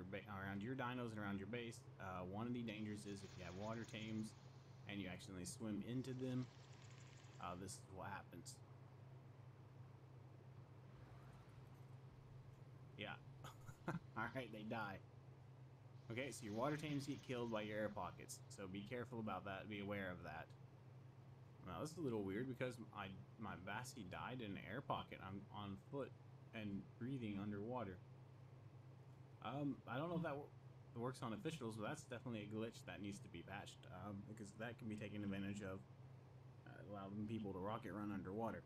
your around your dinos and around your base. Uh, one of the dangers is if you have water tames and you accidentally swim into them, uh, this is what happens. Yeah. Alright, they die. Okay, so your water tames get killed by your air pockets. So be careful about that. Be aware of that. Now, this is a little weird because I, my Bassie died in an air pocket. I'm on foot and breathing underwater. Um, I don't know if that wor- works on officials, but that's definitely a glitch that needs to be patched um, because that can be taken advantage of. Uh, allowing people to rocket run underwater.